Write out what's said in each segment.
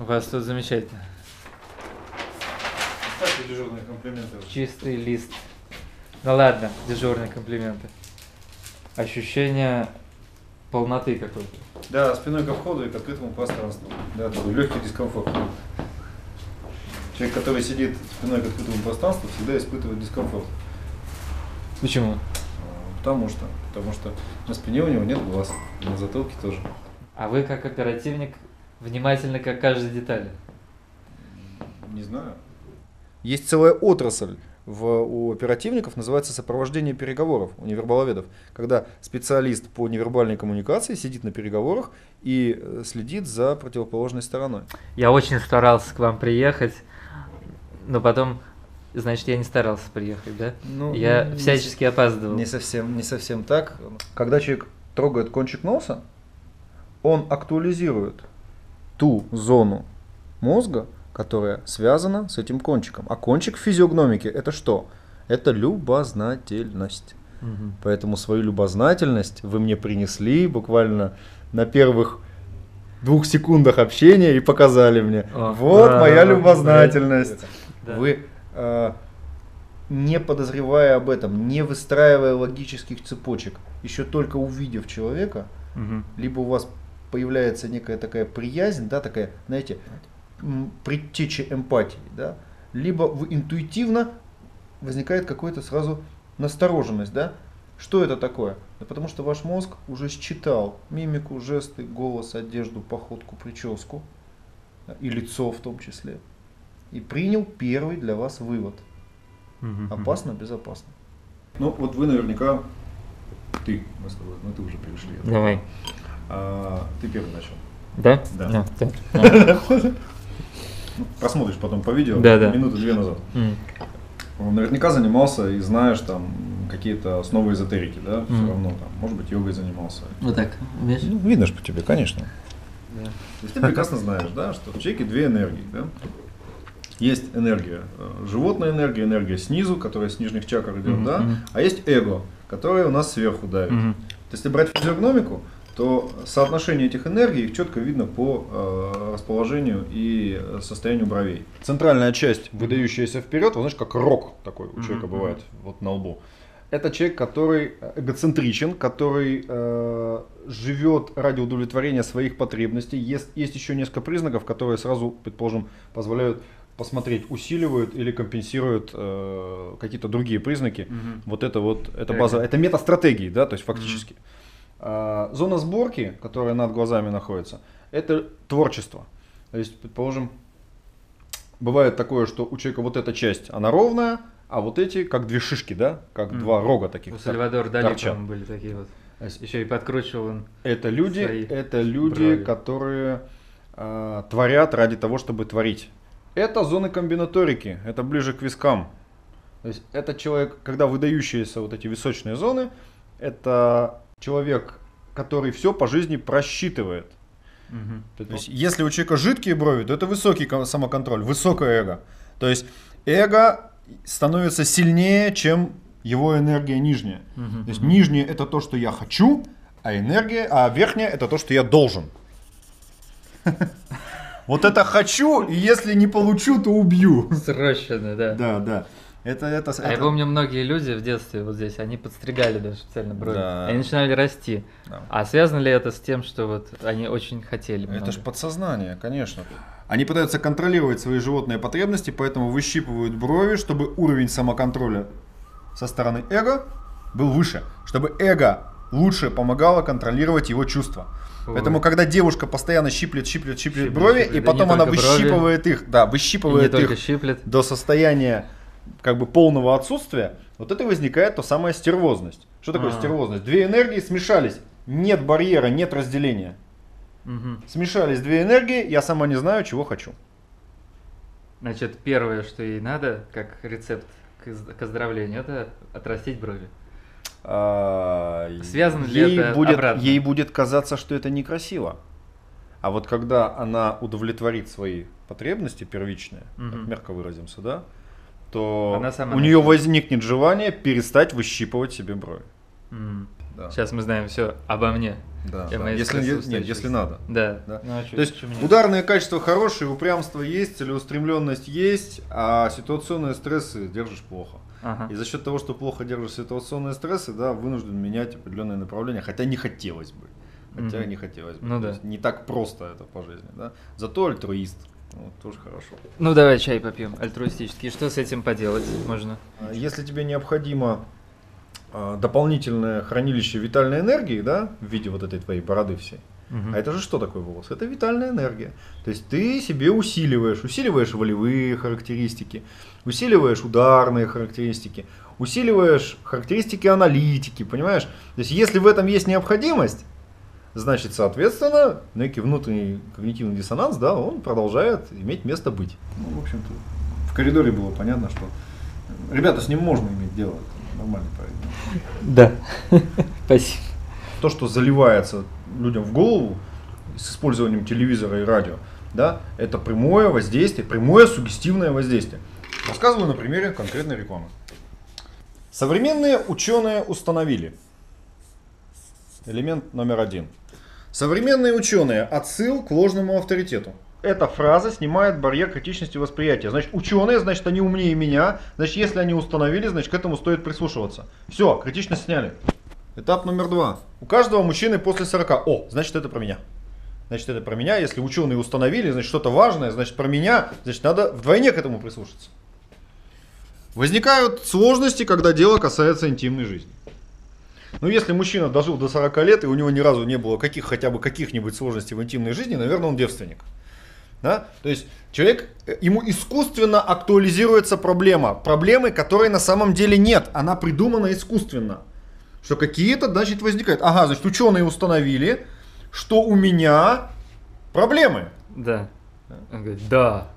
У вас тут замечательно. Ставьте дежурные комплименты. Чистый лист. Ну ладно, дежурные комплименты. Ощущение полноты какой-то. Да, спиной ко входу и к открытому пространству. Да, такой легкий дискомфорт. Человек, который сидит спиной к открытому пространству, всегда испытывает дискомфорт. Почему? Потому что, потому что на спине у него нет глаз, на затылке тоже. А вы как оперативник внимательны как каждой детали. Не знаю. Есть целая отрасль в, у оперативников, называется сопровождение переговоров, у невербаловедов, когда специалист по невербальной коммуникации сидит на переговорах и э, следит за противоположной стороной. Я очень старался к вам приехать, но потом, значит, я не старался приехать, да? Ну, я не всячески опаздывал. Не совсем, не совсем так. Когда человек трогает кончик носа, он актуализирует ту зону мозга, которая связана с этим кончиком. А кончик в физиогномике это что? Это любознательность. Мгм. Поэтому свою любознательность вы мне принесли буквально на первых двух секундах общения и показали мне. О, вот да, моя да, любознательность. Да. Вы, э, не подозревая об этом, не выстраивая логических цепочек, еще только увидев человека, Мгм. либо у вас появляется некая такая приязнь, да, такая, знаете, предтеча эмпатии, да, либо вы интуитивно возникает какой-то сразу настороженность, да, что это такое? Да потому что ваш мозг уже считал мимику, жесты, голос, одежду, походку, прическу да, и лицо в том числе. И принял первый для вас вывод. Мгм. Опасно, безопасно. Ну, вот вы наверняка, ты, мы с тобой, ну ты уже перешли. Давай. А, ты первый начал. Да? Да. да. Ну, Просмотришь потом по видео Да, да. минуты две назад. Он наверняка занимался и знаешь там какие-то основы эзотерики, да, все Мгм. равно там, может быть, йогой занимался. Вот так, умеешь? Ну, видно же по тебе, конечно. Да. То есть ты прекрасно знаешь, да, что в человеке две энергии, да. Есть энергия, э, животная энергия, энергия снизу, которая с нижних чакр идет, Мгм, да, а есть эго, которое у нас сверху давит. Мгм. То есть, если брать физиогномику, то соотношение этих энергий их четко видно по э, расположению и э, состоянию бровей. Центральная часть, выдающаяся вперед, вот знаешь, как рог такой у человека мгм. бывает вот на лбу. Это человек, который эгоцентричен, который э, живет ради удовлетворения своих потребностей. Есть, есть еще несколько признаков, которые сразу, предположим, позволяют посмотреть, усиливают или компенсируют э, какие-то другие признаки. Мгм. Вот это вот, это Так. база, это метастратегии, да, то есть фактически. А, зона сборки, которая над глазами находится, это творчество. То есть, предположим, бывает такое, что у человека вот эта часть, она ровная, а вот эти как две шишки, да, как Мгм. два рога таких. У Сальвадора Дали, по-моему, были такие вот. Есть Еще и подкручивал он. Это люди, это люди, брови. которые а, творят ради того, чтобы творить. Это зоны комбинаторики, это ближе к вискам. То есть это человек, когда выдающиеся вот эти височные зоны, это человек, который все по жизни просчитывает. Мгм. То есть, если у человека жидкие брови, то это высокий кон- самоконтроль, высокое эго. То есть эго становится сильнее, чем его энергия нижняя. Мгм. То есть нижнее это то, что я хочу, а энергия, а верхняя это то, что я должен. Вот это хочу, и если не получу, то убью. Срочно, да. Да, да. Это, это, А я это- помню, многие люди в детстве вот здесь, они подстригали даже специально брови. Да. Они начинали расти. Да. А связано ли это с тем, что вот они очень хотели Это много? же подсознание, конечно. Они пытаются контролировать свои животные потребности, поэтому выщипывают брови, чтобы уровень самоконтроля со стороны эго был выше, чтобы эго лучше помогало контролировать его чувства. Ой. Поэтому, когда девушка постоянно щиплет, щиплет, щиплет Щиплет, брови, щиплет, и потом она только брови. выщипывает их, да, выщипывает их щиплет. до состояния как бы полного отсутствия, вот это возникает то самая стервозность. Что такое А. стервозность? Две энергии смешались, нет барьера, нет разделения. Мгм. Смешались две энергии, я сама не знаю, чего хочу. Значит, первое, что ей надо, как рецепт к оздоровлению, это отрастить брови. А, Связано ли ей это будет, обратно? Ей будет казаться, что это некрасиво. А вот когда она удовлетворит свои потребности первичные, Мгм. так мягко выразимся, да, то Она сама у нее возникнет желание перестать выщипывать себе брови. М. Да. Сейчас мы знаем все обо мне. Да, да. Если, нет, если надо. Да. Да. Ну, а чё- То есть мне? ударные качества хорошие, упрямство есть, целеустремленность есть, а ситуационные стрессы держишь плохо. Ага. И за счет того, что плохо держишь ситуационные стрессы, да, вынужден менять определенные направления, хотя не хотелось бы. Хотя Мгм. не хотелось бы. Ну да. не так просто это по жизни, да. Зато альтруист. Вот, тоже хорошо. Ну давай чай попьем, альтруистический. Что с этим поделать можно? А Если тебе необходимо а, дополнительное хранилище витальной энергии, да, в виде вот этой твоей бороды всей, Мгм. А это же что такое волос? Это витальная энергия. То есть ты себе усиливаешь, усиливаешь волевые характеристики, усиливаешь ударные характеристики, усиливаешь характеристики аналитики, понимаешь? То есть если в этом есть необходимость, значит, соответственно, некий внутренний когнитивный диссонанс, да, он продолжает иметь место быть. Ну, в общем-то, в коридоре было понятно, что ребята, с ним можно иметь дело, это нормальный парень. Да. Спасибо. то, что заливается людям в голову с использованием телевизора и радио, да, это прямое воздействие, прямое сугестивное воздействие. Рассказываю на примере конкретной рекламы. Современные ученые установили. Элемент номер один. Современные ученые. Отсыл к ложному авторитету. Эта фраза снимает барьер критичности восприятия. Значит, ученые, значит, они умнее меня. Значит, если они установили, значит, к этому стоит прислушиваться. Все, критичность сняли. Этап номер два. У каждого мужчины после 40. О, значит, это про меня. Значит, это про меня. Если ученые установили, значит, что-то важное, значит, про меня, значит, надо вдвойне к этому прислушаться. Возникают сложности, когда дело касается интимной жизни. Ну, если мужчина дожил до 40 лет, и у него ни разу не было каких, хотя бы каких-нибудь сложностей в интимной жизни, наверное, он девственник. Да? То есть человек, э, ему искусственно актуализируется проблема. Проблемы, которой на самом деле нет. Она придумана искусственно. Что какие-то, значит, возникают. Ага, значит, ученые установили, что у меня проблемы. Да. Он говорит, да.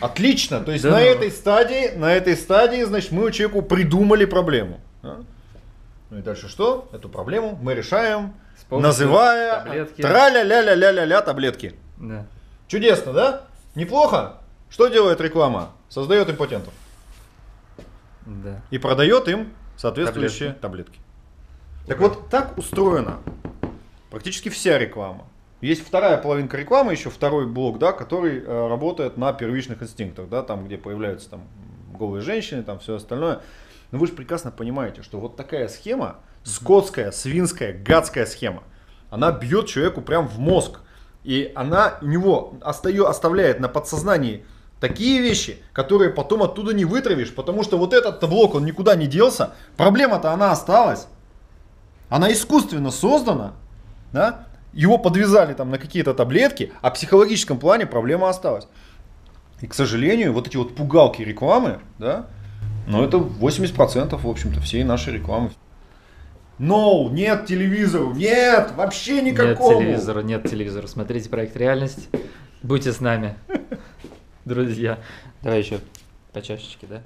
Отлично. То есть Да на ну. этой стадии, на этой стадии, значит, мы человеку придумали проблему. Да? Ну и дальше что? Эту проблему мы решаем, называя таблетки. траля-ля-ля-ля-ля-ля таблетки. Да. Чудесно, да? Неплохо? Что делает реклама? Создает импотентов. Да. И продает им соответствующие таблетки. Так вот, так устроена практически вся реклама. Есть вторая половинка рекламы, еще второй блок, да, который э, работает на первичных инстинктах, да, там, где появляются там голые женщины, там все остальное. Но вы же прекрасно понимаете, что вот такая схема, скотская, свинская, гадская схема, она бьет человеку прям в мозг. И она у него остает, оставляет на подсознании такие вещи, которые потом оттуда не вытравишь, потому что вот этот блок, он никуда не делся, проблема-то она осталась. Она искусственно создана, да? его подвязали там на какие-то таблетки, а в психологическом плане проблема осталась. И, к сожалению, вот эти вот пугалки рекламы, да, ну это 80% в общем-то всей нашей рекламы. No, нет телевизору, нет, вообще никакого. Нет телевизора, нет телевизора. Смотрите проект «Реальность». Будьте с нами, друзья. Давай еще по чашечке, да?